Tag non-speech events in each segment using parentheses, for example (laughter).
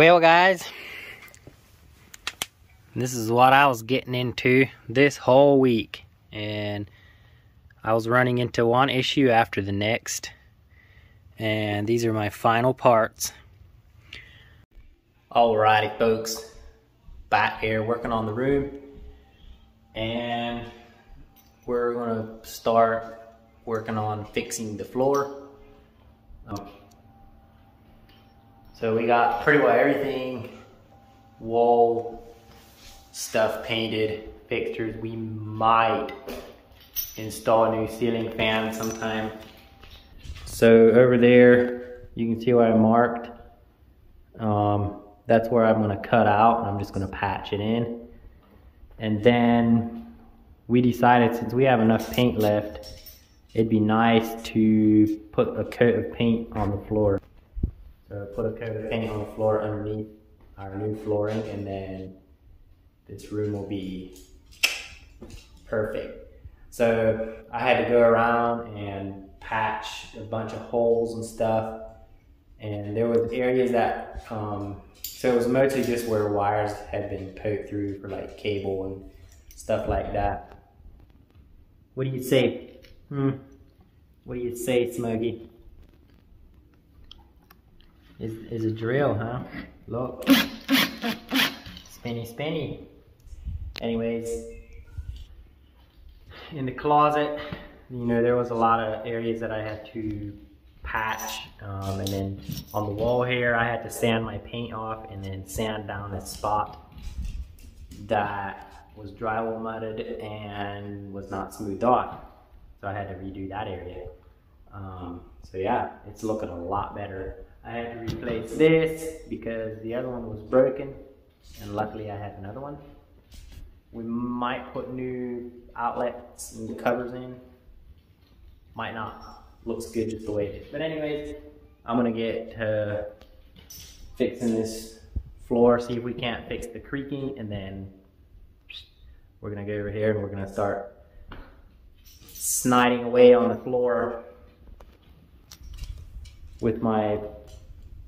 Well, guys, this is what I was getting into this whole week. And I was running into one issue after the next. And these are my final parts. Alrighty, folks. Back here working on the room. And we're going to start working on fixing the floor. Um, so we got pretty well everything, wall stuff painted, fixtures. We might install a new ceiling fan sometime. So over there, you can see what I marked. Um, that's where I'm gonna cut out and I'm just gonna patch it in. And then we decided since we have enough paint left, it'd be nice to put a coat of paint on the floor. So put a coat of paint on the floor underneath our new flooring and then this room will be perfect. So I had to go around and patch a bunch of holes and stuff. And there was areas that, um, so it was mostly just where wires had been poked through for like cable and stuff like that. What do you say? Hmm. What do you say, Smokey? Is, is a drill, huh? Look. Spinny, spinny. Anyways, in the closet, you know, there was a lot of areas that I had to patch. Um, and then on the wall here, I had to sand my paint off and then sand down a spot that was drywall mudded and was not smoothed off. So I had to redo that area. Um, so yeah, it's looking a lot better. I had to replace this because the other one was broken and luckily I had another one. We might put new outlets and covers in. Might not. Looks good just the way it is. But anyways, I'm gonna get to fixing this floor, see if we can't fix the creaking and then we're gonna go over here and we're gonna start sniding away on the floor with my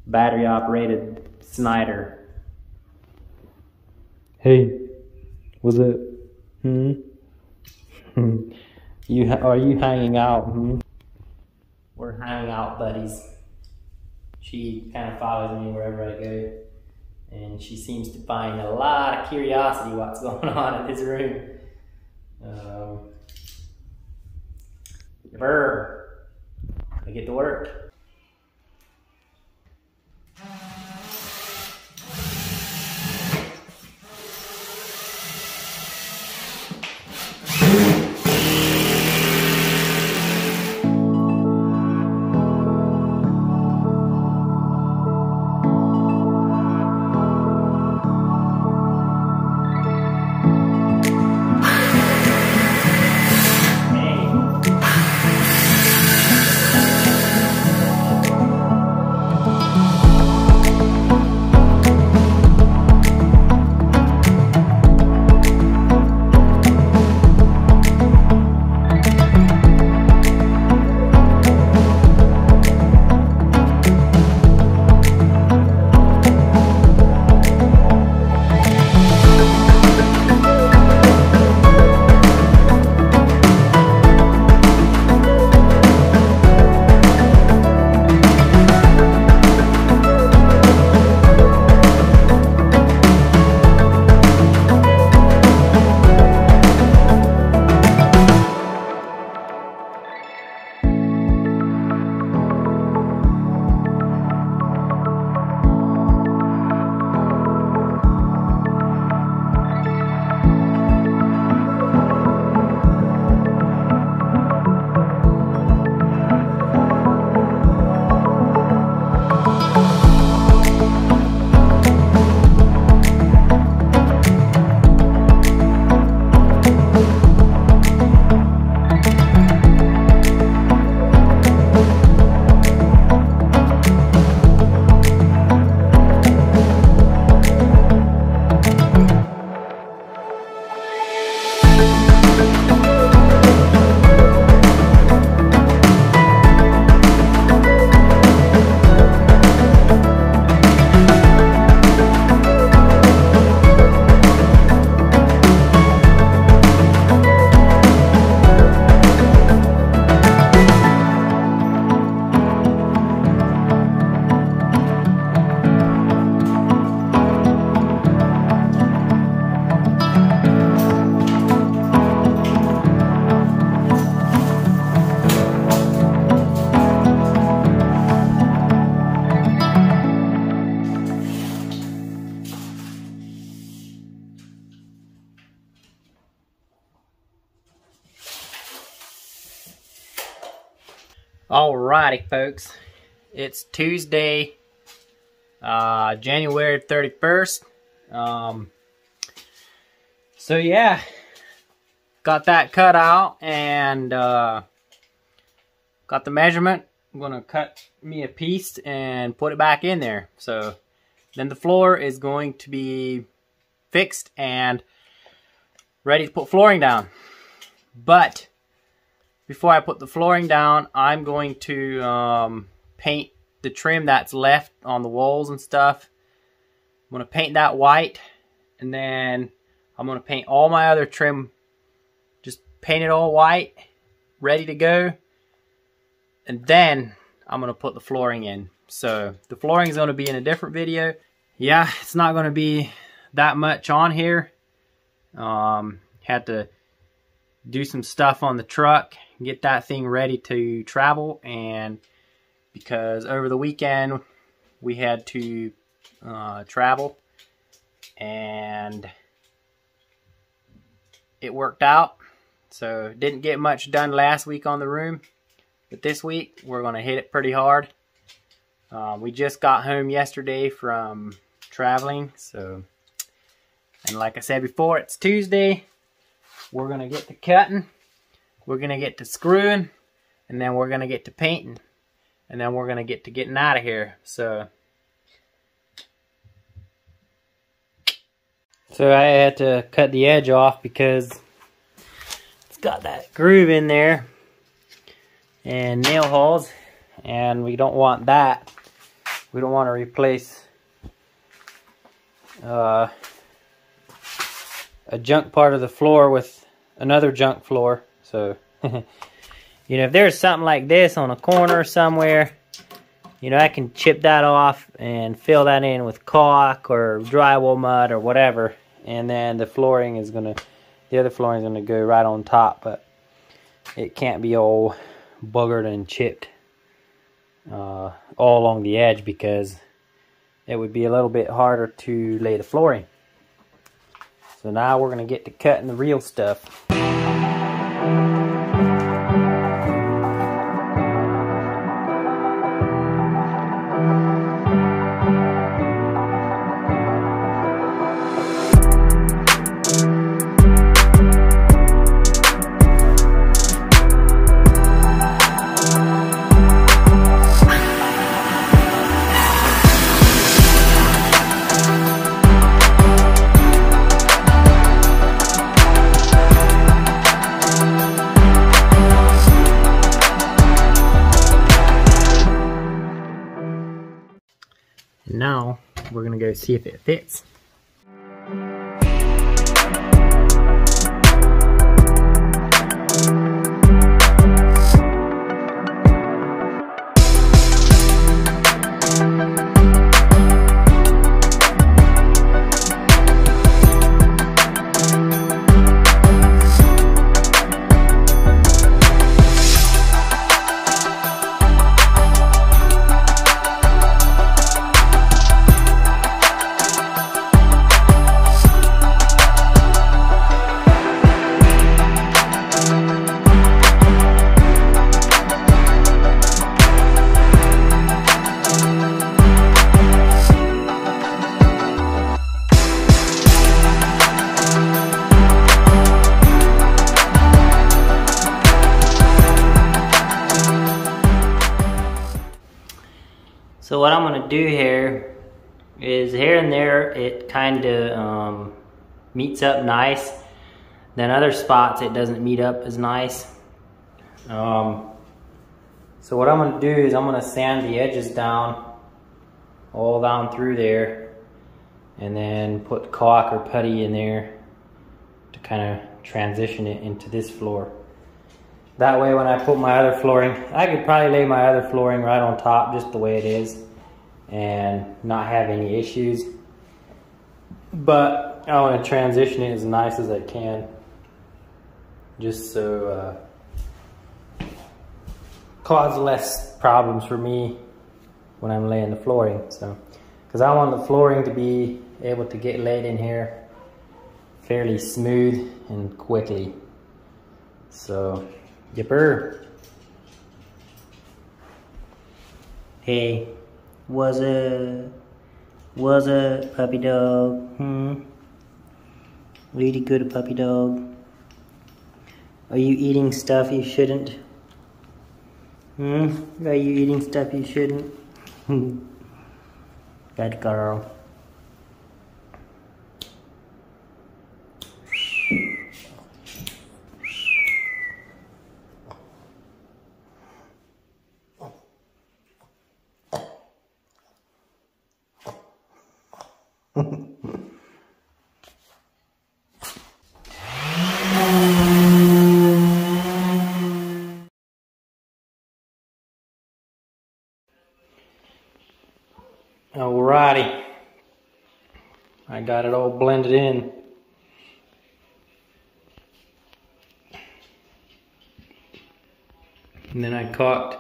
battery operated Snider. Hey, was it? Hmm? (laughs) you are you hanging out? Hmm? We're hanging out, buddies. She kind of follows me wherever I go, and she seems to find a lot of curiosity what's (laughs) going on in this room. Um, Burr, I get to work. Folks. It's Tuesday, uh, January 31st. Um, so yeah, got that cut out and uh, got the measurement. I'm going to cut me a piece and put it back in there. So then the floor is going to be fixed and ready to put flooring down. But before I put the flooring down, I'm going to um, paint the trim that's left on the walls and stuff. I'm going to paint that white and then I'm going to paint all my other trim, just paint it all white, ready to go. And then I'm going to put the flooring in. So the flooring is going to be in a different video. Yeah, it's not going to be that much on here. Um, had to do some stuff on the truck, get that thing ready to travel, and because over the weekend we had to uh, travel, and it worked out. So didn't get much done last week on the room, but this week we're to hit it pretty hard. Um, we just got home yesterday from traveling, so and like I said before, it's Tuesday. We're to get to cutting. We're going to get to screwing. And then we're going to get to painting. And then we're going to get to getting out of here. So, so I had to cut the edge off because it's got that groove in there. And nail holes. And we don't want that. We don't want to replace uh, a junk part of the floor with another junk floor. So, (laughs) you know, if there's something like this on a corner somewhere, you know, I can chip that off and fill that in with caulk or drywall mud or whatever. And then the flooring is going to, the other flooring is going to go right on top. But it can't be all buggered and chipped uh, all along the edge because it would be a little bit harder to lay the flooring. So now we're going to get to cutting the real stuff. Now we're to go see if it fits. Do here is here and there it kind of um, meets up nice. Then other spots it doesn't meet up as nice. Um, so what I'm gonna do is I'm gonna sand the edges down, all down through there, and then put caulk or putty in there to kind of transition it into this floor. That way when I put my other flooring, I could probably lay my other flooring right on top just the way it is and not have any issues. But I want to transition it as nice as I can just so uh, cause less problems for me when I'm laying the flooring. So, because I want the flooring to be able to get laid in here fairly smooth and quickly. So, Yipper. Hey, was a was a puppy dog? Hmm. Really good puppy dog. Are you eating stuff you shouldn't? Hmm? Are you eating stuff you shouldn't? (laughs) good girl. Alrighty. I got it all blended in. And then I caulked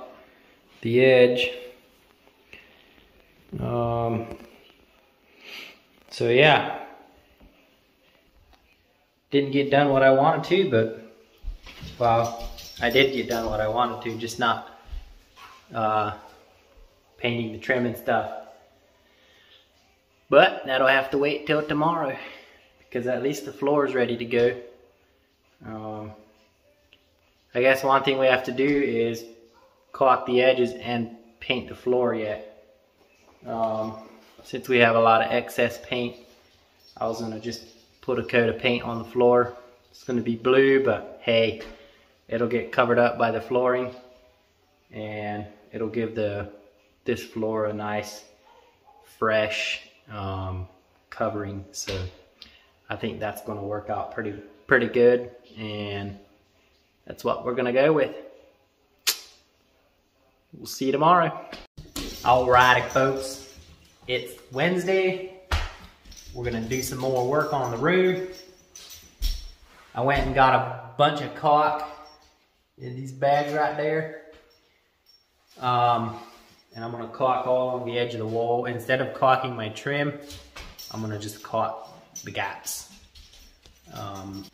the edge. Um, so yeah. Didn't get done what I wanted to, but well, I did get done what I wanted to, just not uh, painting the trim and stuff. But that'll have to wait till tomorrow because at least the floor is ready to go. Um, I guess one thing we have to do is caulk the edges and paint the floor yet. Um, since we have a lot of excess paint, I was gonna just put a coat of paint on the floor. It's gonna be blue, but hey, it'll get covered up by the flooring and it'll give the this floor a nice fresh um, covering. So I think that's going to work out pretty pretty good, and that's what we're going to go with. We'll see you tomorrow. Alrighty, folks. It's Wednesday. We're going to do some more work on the roof. I went and got a bunch of caulk in these bags right there. Um, and I'm gonna caulk all along the edge of the wall. Instead of caulking my trim, I'm gonna just caulk the gaps. Um,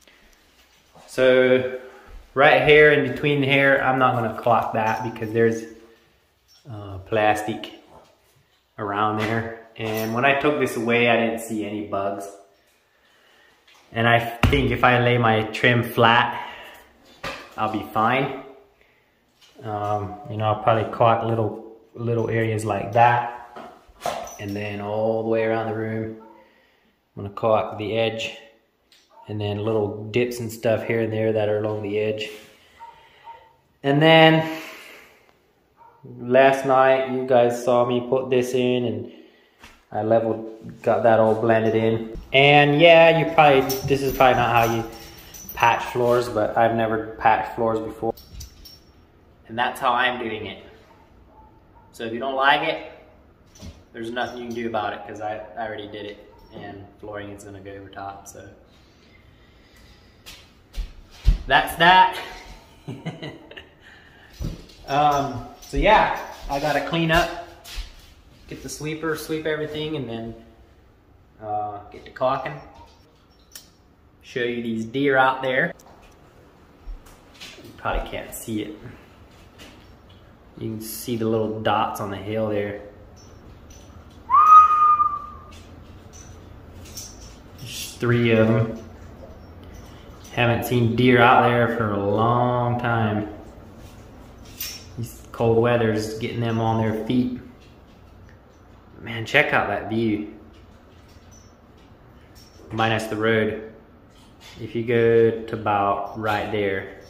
so right here in between here, I'm not gonna caulk that because there's uh, plastic around there. And when I took this away, I didn't see any bugs. And I think if I lay my trim flat, I'll be fine. Um, you know, I'll probably caulk little little areas like that. And then all the way around the room, I'm gonna caulk the edge and then little dips and stuff here and there that are along the edge. And then last night you guys saw me put this in and I leveled, got that all blended in. And yeah, you probably, this is probably not how you patch floors, but I've never patched floors before. And that's how I'm doing it. So if you don't like it, there's nothing you can do about it because I, I already did it and flooring is gonna go over top, so. That's that. (laughs) um, so yeah, I gotta clean up, get the sweeper, sweep everything, and then uh, get to caulking. Show you these deer out there. You probably can't see it. You can see the little dots on the hill there. There's three of them. Haven't seen deer out there for a long time. These cold weather's getting them on their feet. Man, check out that view. Minus the road. If you go to about right there,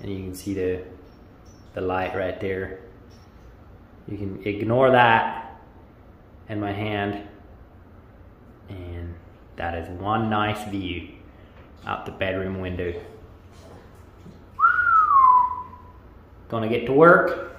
and you can see the the light right there. You can ignore that and my hand and that is one nice view out the bedroom window. Gonna get to work.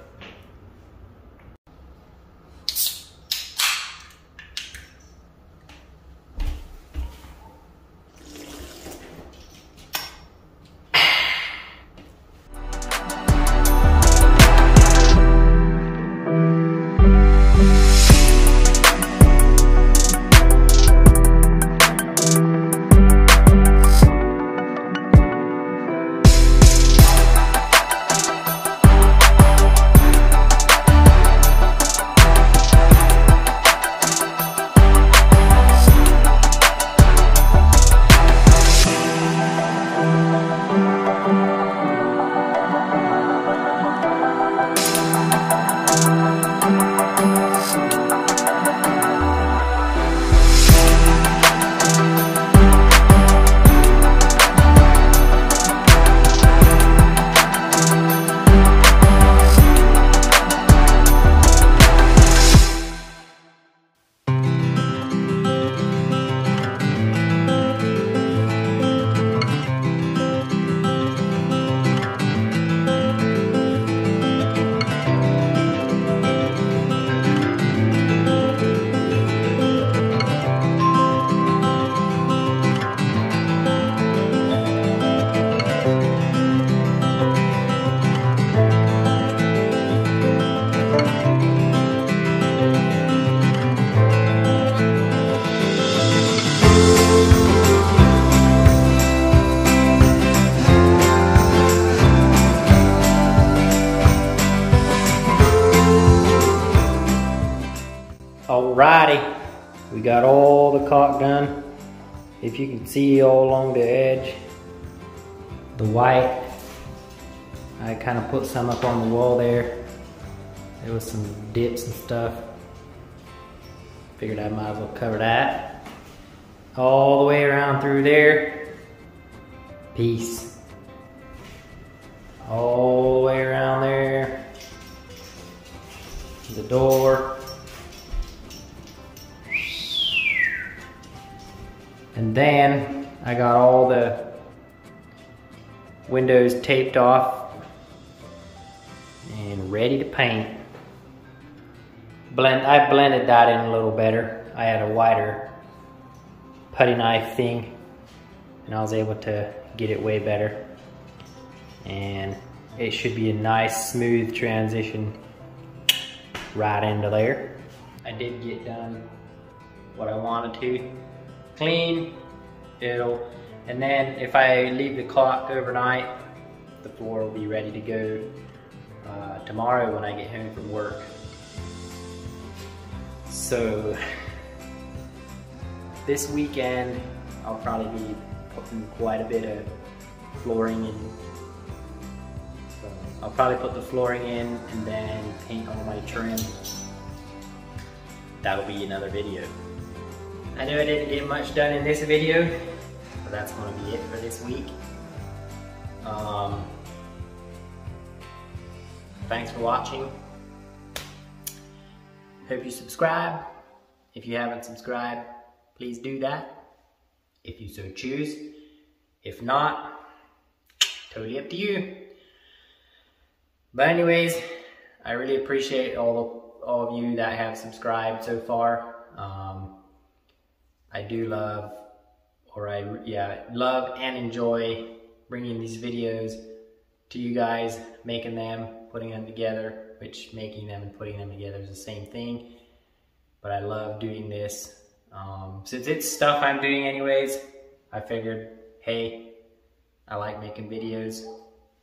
Alrighty, we got all the caulk done. If you can see all along the edge, the white, I kind of put some up on the wall there. There was some dips and stuff. Figured I might as well cover that. All the way around through there. Peace. All the way around there. The door. And then I got all the windows taped off and ready to paint. Blend, I blended that in a little better. I had a wider putty knife thing and I was able to get it way better. And it should be a nice smooth transition right into there. I did get done what I wanted to. Clean, it'll, and then if I leave the caulk overnight, the floor will be ready to go uh, tomorrow when I get home from work. So this weekend I'll probably be putting quite a bit of flooring in. I'll probably put the flooring in and then paint all my trim. That'll be another video. I know I didn't get much done in this video, but that's gonna be it for this week. Um, thanks for watching. Hope you subscribe. If you haven't subscribed, please do that if you so choose. If not, totally up to you. But anyways, I really appreciate all of, all of you that have subscribed so far. Um, I do love, or I, yeah, love and enjoy bringing these videos to you guys, making them, putting them together, which making them and putting them together is the same thing. But I love doing this um, since it's stuff I'm doing anyways, I figured, hey, I like making videos.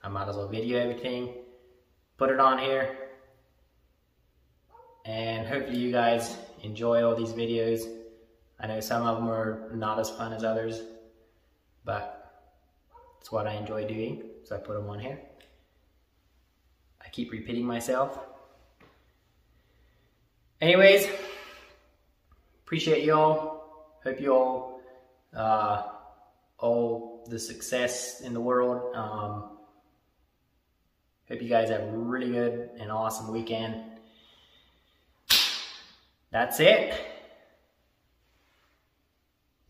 I might as well video everything, put it on here, and hopefully you guys enjoy all these videos. I know some of them are not as fun as others, but it's what I enjoy doing, so I put them on here. I keep repeating myself. Anyways, appreciate y'all. Hope you all, uh, all the success in the world. Um, hope you guys have a really good and awesome weekend. That's it.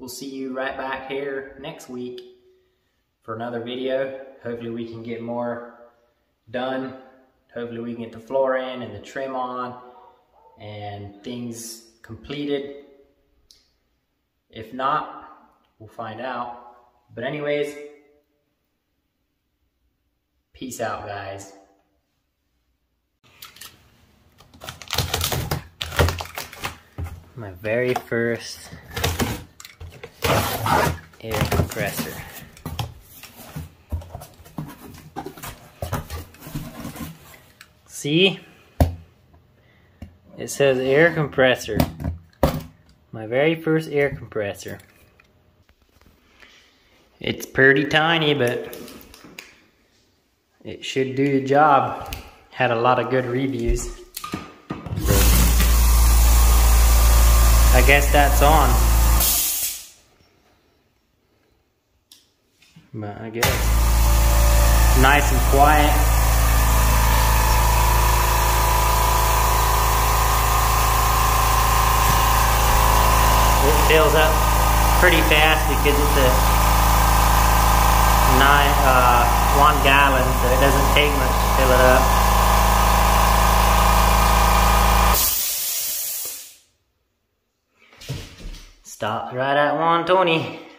We'll see you right back here next week for another video. Hopefully we can get more done. Hopefully we can get the floor in and the trim on and things completed. If not, we'll find out. But anyways, peace out guys. My very first air compressor. See? It says air compressor. My very first air compressor. It's pretty tiny, but it should do the job. Had a lot of good reviews. I guess that's on. But I guess. Nice and quiet. It fills up pretty fast because it's a nine, uh, one gallon, so it doesn't take much to fill it up. Stops right at 120.